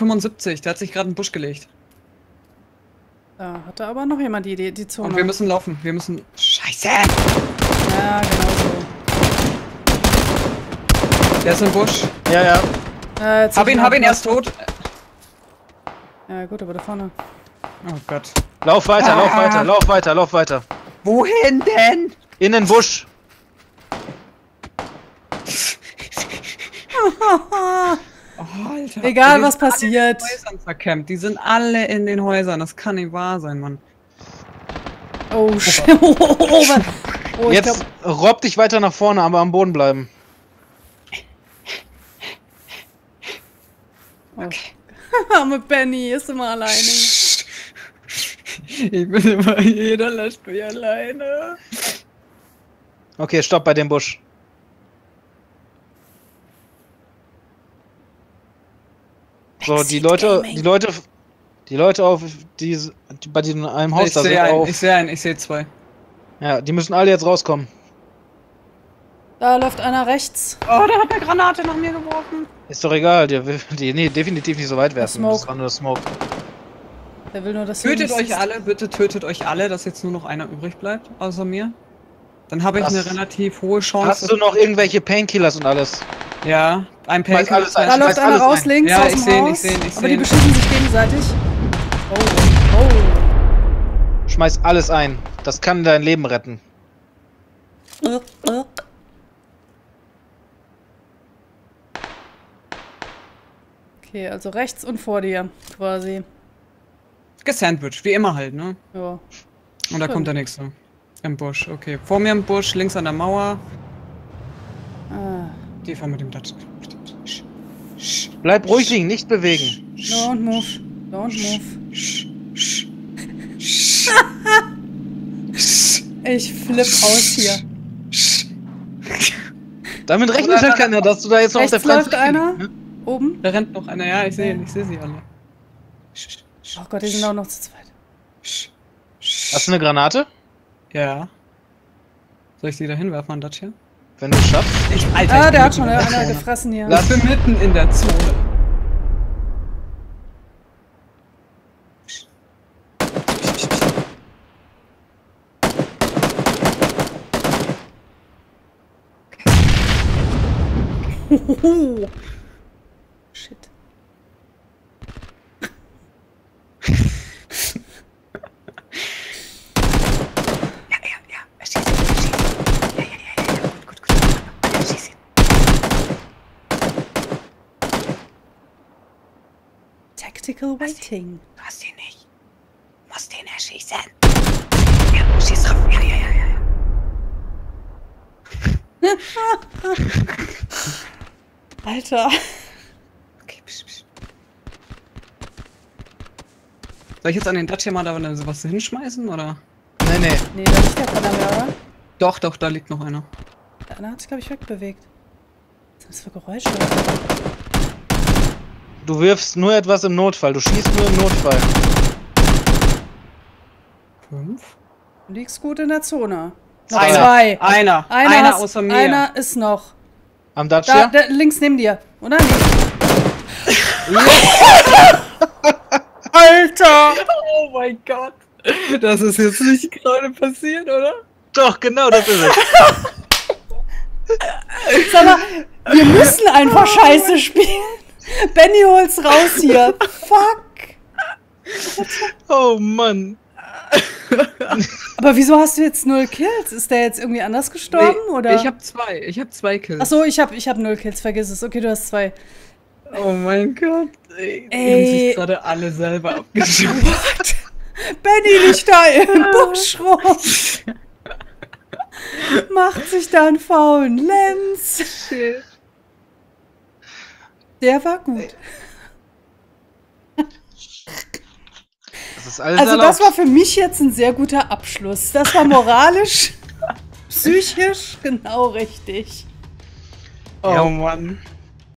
75, der hat sich gerade einen Busch gelegt. Da hatte aber noch jemand die Idee, die Zone. Und wir müssen laufen. Wir müssen. Scheiße! Ja, genau so. Der ist im Busch. Ja, ja. Äh, jetzt Hab ihn, hab ihn, er ist tot. Ja, gut, aber da vorne. Oh Gott. Lauf weiter, lauf Ah. weiter, lauf weiter, lauf weiter. Wohin denn? In den Busch. Oh, Alter. Egal, was passiert. Die sind alle in den Häusern. Das kann nicht wahr sein, Mann. Oh, shit. Oh, oh, oh, oh, oh, ich Jetzt glaub, robb dich weiter nach vorne, aber am Boden bleiben. arme Benny ist immer alleine. Ich bin immer, jeder lässt mich alleine. Okay, stopp bei dem Busch. So, die Leute, die Leute, die Leute auf, die, die bei diesem einem Haus Ich da sind, sehe einen, auf, ich sehe einen, ich sehe zwei. ja, die müssen alle jetzt rauskommen. Da läuft einer rechts. Oh, der hat eine Granate nach mir geworfen. Ist doch egal, die, will- die nee, definitiv nicht so weit werfen. Smoke. Das war nur Smoke. Der will nur, dass ihn Tötet euch alle, bitte tötet euch alle, dass jetzt nur noch einer übrig bleibt, außer mir. Dann habe ich Was? eine relativ hohe Chance. Hast du noch irgendwelche Painkillers und alles? Ja, ein alles ein. Da läuft einer raus ein. links Ja, aus ich dem seh ihn, Haus. ich seh ihn, ich aber seh die ihn. beschießen sich gegenseitig. Oh, Schmeiß alles ein. Das kann dein Leben retten. oh. Okay, also rechts und vor dir, quasi. Gesandwich, wie immer halt, ne? Ja. Und da Stimmt. kommt der nächste. Im Busch, okay. Vor mir im Busch, links an der Mauer. Die fahren mit dem Dutch. Bleib ruhig liegen, nicht bewegen. Don't move. Don't move. sch, sch, sch, Ich flipp aus hier. sch. Damit rechnet halt keiner, dass du da jetzt noch auf der freien läuft einer. liegst, ne? Oben. Da rennt noch einer, ja, ich sehe ihn, ich sehe sie alle. Sch, sch, Oh Gott, die sind auch noch zu zweit. sch, sch. Hast du eine Granate? Ja. Soll ich die da hinwerfen an Dutch hier? Wenn du es schaffst. Ich, Alter, Ah, ich der hat schon einer Zone. gefressen hier. Ich bin mitten in der Zone. Huhu. Shit. Ja, ja, ja. Erschieß ihn, erschieß ihn. Ja, ja, ja, ja, ja. Gut, gut, gut. Erschieß ihn. Tactical Waiting. Du hast ihn nicht. Du musst ihn erschießen. Ja, schieß drauf. Ja, ja, ja, ja. ja. Alter. Okay, psch, psch. Soll ich jetzt an den Dutch hier mal da was hinschmeißen, oder? Nee, nee. Nee, da liegt ja keiner mehr, oder? Doch, doch, da liegt noch einer. Der eine hat sich, glaube ich, wegbewegt. Was sind das für Geräusche? Du wirfst nur etwas im Notfall. Du schießt nur im Notfall. Fünf? Du liegst gut in der Zone. Noch Einer. zwei. Einer. Einer, Einer hast- außer mir. Einer ist noch. Am Dutch Da, da, links neben dir, oder? Alter! Oh mein Gott. Das ist jetzt nicht gerade passiert, oder? Doch, genau, das ist es. Sag mal, wir müssen einfach Scheiße spielen. Benny holt's raus hier. Fuck. Oh Mann. Aber wieso hast du jetzt null Kills? Ist der jetzt irgendwie anders gestorben? oder? Ich hab zwei. Ich hab zwei Kills. Achso, ich hab, ich hab null Kills, vergiss es. Okay, du hast zwei. Oh mein Gott. Ey. Die Ey. haben sich gerade alle selber abgeschossen. Benny liegt da im Busch rum. Macht sich da einen faulen Lenz. Shit. Der war gut. Das ist alles Also erlaubt. das war für mich jetzt ein sehr guter Abschluss. Das war moralisch, psychisch genau richtig. Oh Ja. Mann.